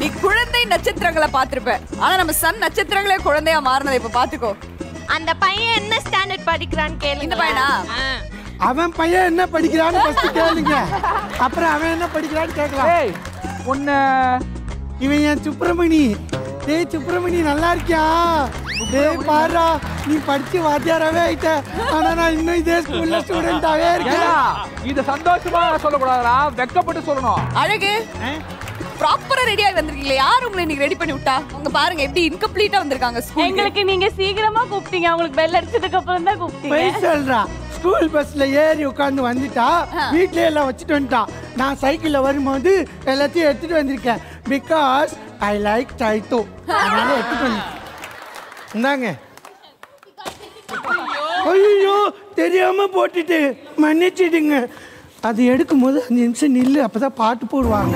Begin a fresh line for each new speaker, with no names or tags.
நீ குழந்தை நட்சத்திரங்களை பார்த்திருப்ப. ஆனா நம்ம சன் நட்சத்திரங்களே குழந்தையா மாறினதை இப்ப பாத்துக்கோ
அந்த பையன் என்ன ஸ்டாண்டர்ட் படிக்கிறான்னு கேளுங்க.
இந்த பையனா?
அவன் பையன் என்ன படிக்கிறான்னு ஃபர்ஸ்ட் கேளுங்க. அப்புறம் அவன் என்ன படிக்கிறான்னு கேட்கலாம்.
ஏய் உன்னை
இவன் என் சுப்பிரமணி. டேய் சுப்பிரமணி நல்லா இருக்கியா? டேய் பாருடா நீ படிச்சு வாத்தியாராவே ஆயிட்ட. ஆனா நான் இன்னும் இதே ஸ்கூல்ல ஸ்டூடெண்டாவே இருக்கேன்.
இது சந்தோஷமா சொல்லக்கூடாதுடா. வெக்கப்பட்டு சொல்லணும்.
அழகு ப்ராப்பரா ரெடியா வந்திருக்கீங்களே? யார் உங்களை இன்னைக்கு ரெடி பண்ணி விட்டா? உங்க பாருங்க எப்படி இன்கம்ப்ளீட்டா வந்திருக்காங்க ஸ்கூல்
எங்களுக்கு நீங்க சீக்கிரமா கூப்பிட்டீங்க. அவங்களுக்கு பெல் அடிச்சதுக்கு அப்புறம் தான் கூப்பிட்டீங்க.
போய் சொல்றா. ஸ்கூல் பஸ்ல ஏறி உட்காந்து வந்துட்டா வீட்லயே எல்லாம் வச்சுட்டு வந்துட்டான் நான் சைக்கிள்ல வரும்போது எல்லாத்தையும் எடுத்துட்டு வந்திருக்கேன். பிகாஸ் ஐ லைக் டைத்தோ அதனால எடுத்துட்டு வந்தேன். இந்தாங்க. ஐயோ தெரியாம போட்டுட்டு மன்னிச்சிடுங்க. அது எடுக்கும் போது அஞ்சு நிமிஷம் நில்லு அப்பதான் பாட்டு போடுவாங்க.